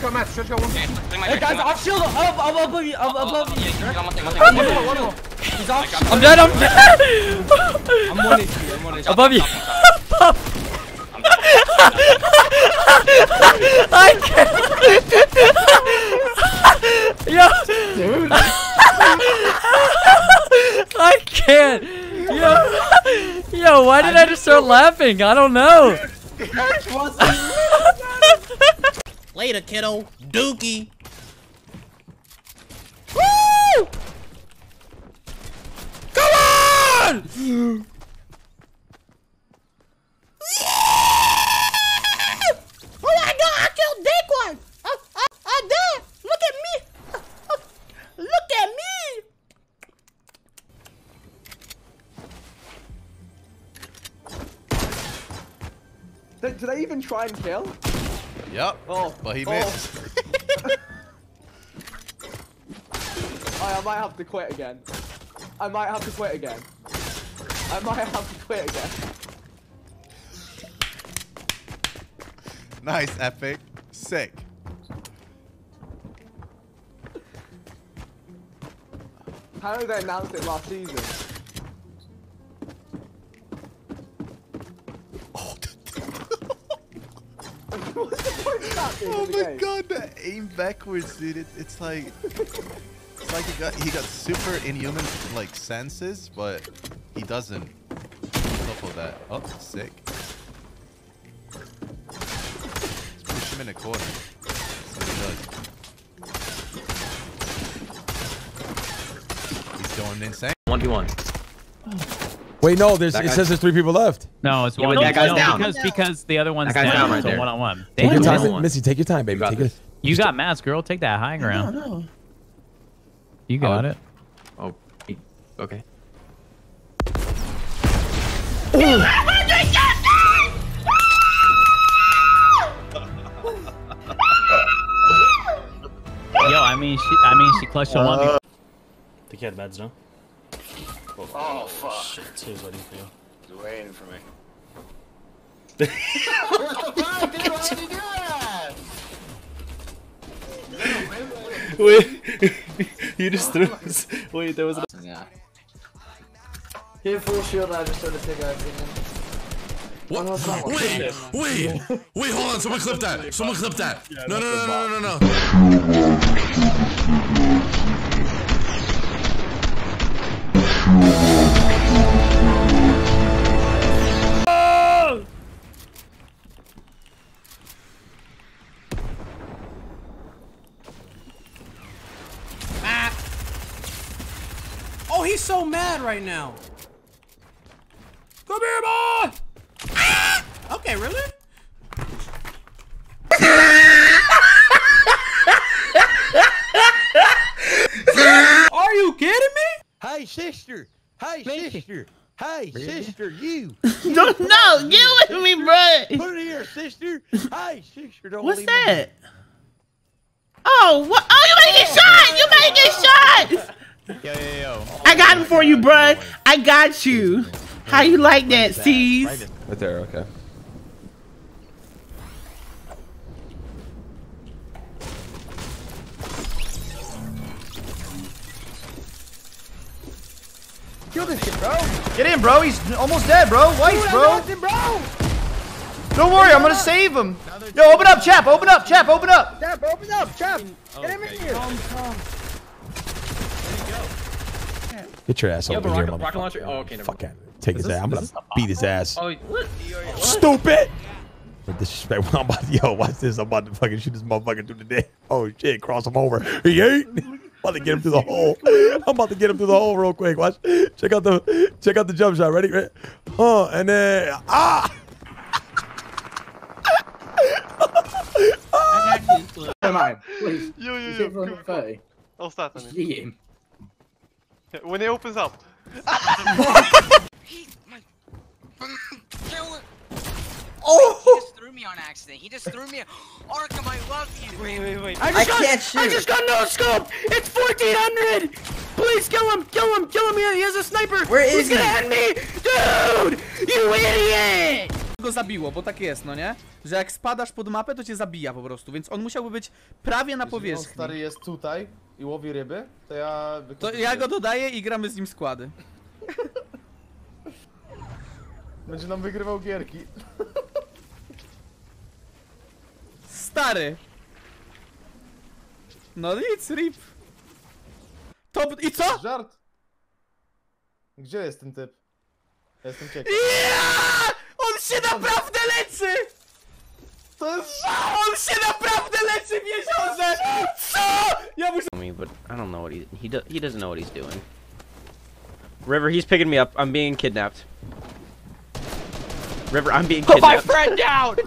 Church got match. Church got one. Hey guys, off shield, up, up, above you, up, above you. One more, one more. He's off shield. I'm dead, I'm dead! I'm one HP, I'm one HP. Above you. I can't. Yo. I can't. Yo. Yo, why did I just start laughing? I don't know. Later, kiddo. Dookie. Woo! Come on! Oh my god, I killed Daequan! I, uh, I, uh, I uh, did! Look at me! Look at me! Did, did I even try and kill? Yep. Oh, But he oh. missed. I, I might have to quit again. I might have to quit again. I might have to quit again. Nice, epic. Sick. How did they announce it last season? Oh my game? god, the aim backwards, dude. It, it's like it's like he got he got super inhuman like senses, but he doesn't. Top of that. Oh, sick. Let's push him in a corner. What he does. He's going insane. One v one. Oh. Wait, no, there's That it says there's three people left. No, it's Yeah, one. that guy's no, down. because because the other one's That guy's down right so there. one on one. Take your Damn, time, one. Missy. Take your time, baby. got Take this. it. You got mats, girl. Take that high ground. no. no. You got Oh. it. Oh, he- okay. Yo, I mean, she, I mean, she clutched a one. Uh, The cat meds now. Oh, fuck. Shit, so he's waiting for you. He's waiting for me. Wait, you just threw us. Wait, there was a. Yeah. Here, full shield, I just started to take everything in. What? Oh, no, Wait, wait, wait, hold on. Someone clip that. Someone clip that. No, no, no, no, no, no, no. So mad right now. Come here, boy! Ah! Okay, really? Are you kidding me? Hey, sister. Hey, sister. Hey, sister. You. No, no, get with me, bro. Put it here, sister. Hey, sister. Don't What's leave me- that? Oh, what? Oh, you better get shot! You better get shot! Yo, yo, yo. I got him for you, bruh. I got you. How you like that, C's? Right there. Okay. Kill this shit, bro. Get in, bro. He's almost dead, bro. White, bro. bro. Don't worry, I'm gonna save him. Yo, open up, chap. Open up, chap. Open up. Chap, open up, chap. Get him in here. Get your ass You have over a here, rocket, rocket motherfucker. launcher? Oh, okay, Fuck mind. it. Take his ass. I'm gonna beat his ass. Oh, what? Stupid. With disrespect, I'm about to, yo, watch this. I'm about to fucking shoot this motherfucker through the day. Oh shit, cross him over. He ain't. about to get him through the hole. I'm about to get him through the hole real quick. Watch. Check out the check out the jump shot. Ready? Ready? Huh? And then ah. Come on, please. Yo, yo, You say for 30. I'll start on Eat him. When it opens up. Oh! He just threw me on accident. He just threw me. Arkham, I love you. Wait, wait, wait. I, can't shoot. I just got no scope. It's 1400. Please kill him. Kill him. Kill him. He he has a sniper. Where is He's is gonna he? end me. Dude, you idiot. Go zabiło, bo tak jest, no nie? Że jak spadasz pod mapę, to cię zabija po prostu, więc on musiałby być prawie na Jeśli on powierzchni. stary jest tutaj i łowi ryby, to ja... To ja go dodaję i gramy z nim składy. Będzie nam wygrywał gierki. Stary! No nic, rip. To... I co? Żart. Gdzie jest ten typ? Ja jestem ciekaw. Ja! On się naprawdę leczy! To jest On się naprawdę leczy w jeziorze! Co? Ja muszę... me, but I don't know what he he do, he doesn't know what he's doing. River, he's picking me up. I'm being kidnapped. River, I'm being Put my friend down!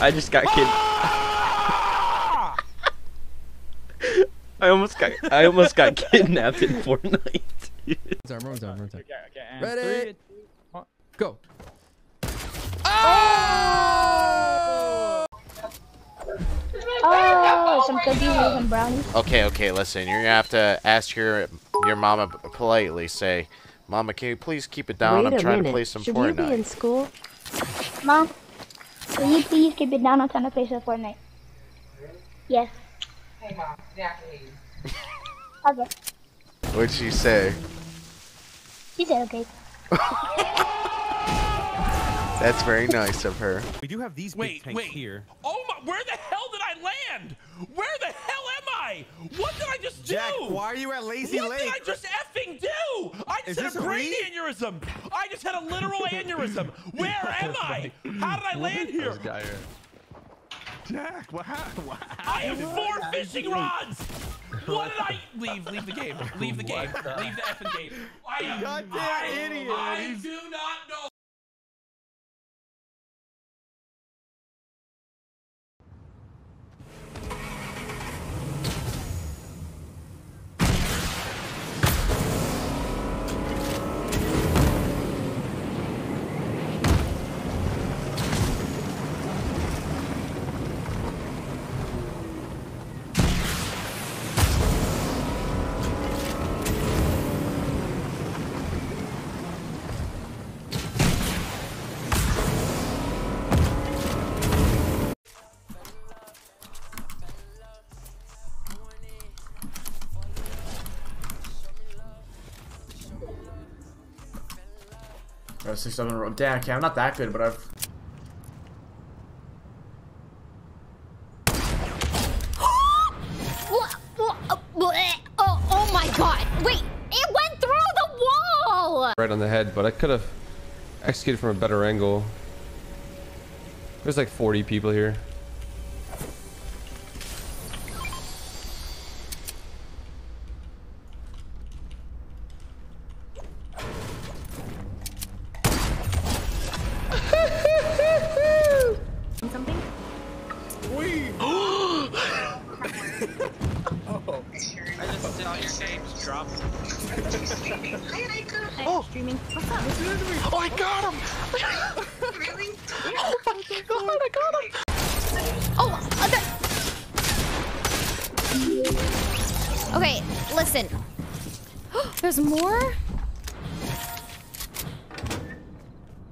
I just got kid. Ah! I almost got I almost got kidnapped in Fortnite. Time, wrong time, wrong time. Ready? Go. Oh, Oh, some cookies oh and some brownies. Okay, okay, listen. You're gonna have to ask your your mama politely. Say, "Mama, can you please keep it down? I'm trying to play some Should you be in school? Mom, will you please keep it down? I'm trying to play some Fortnite. Yes. Hey mom, exactly. Okay. What'd she say? She said okay. That's very nice of her. We do have these Wait, big tanks wait. here. Oh my, where the hell did I land? Where the hell am I? What did I just do? Jack, why are you at Lazy what Lake? did I just effing do? I just this had a brain me? aneurysm. I just had a literal aneurysm. Where am I? How did I land here? Jack, what happened? I have four fishing rods. What did I leave? Leave the game. Leave the game. Leave the effing game. I am. Goddamn I, idiot. I do not know. Oh, six, seven, row. Damn, okay, I'm not that good, but I've. What? What? bleh. Oh my god. Wait, it went through the wall! Right on the head, but I could have executed from a better angle. There's like 40 people here. Oh. I just saw your names drop. Oh. Streaming. What's up? Oh, I got him! really? Oh my god, I got him! Oh, okay. Okay, listen. There's more?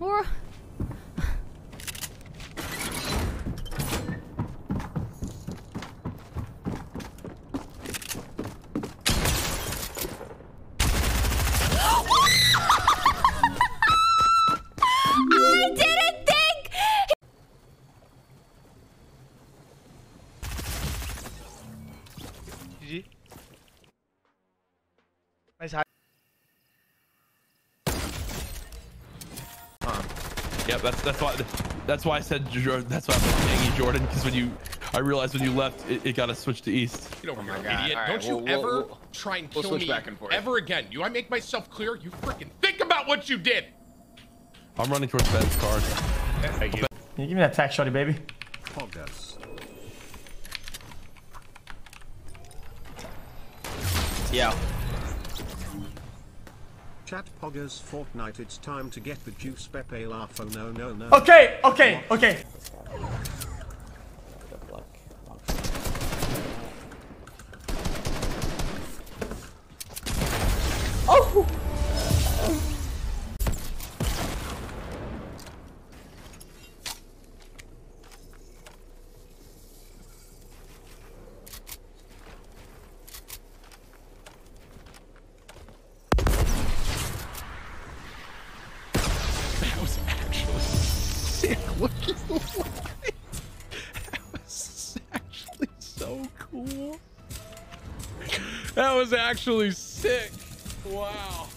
More? Yep, that's that's why that's why I said Jor- that's why I'm saying Jordan because when you I realized when you left it, it got us switched to east. Get over oh here, God. idiot. All right, Don't you we'll- we'll- ever we'll- try and we'll kill me back and forth. ever again. Do I make myself clear? You freaking think about what you did. I'm running towards Ben's car. Thank you. Yeah, give me that tax, shorty, baby. Oh, yeah. Chat poggers Fortnite. It's time to get the juice Pepe. Oh no no no. Okay, okay, okay. So cool. That was actually sick. Wow.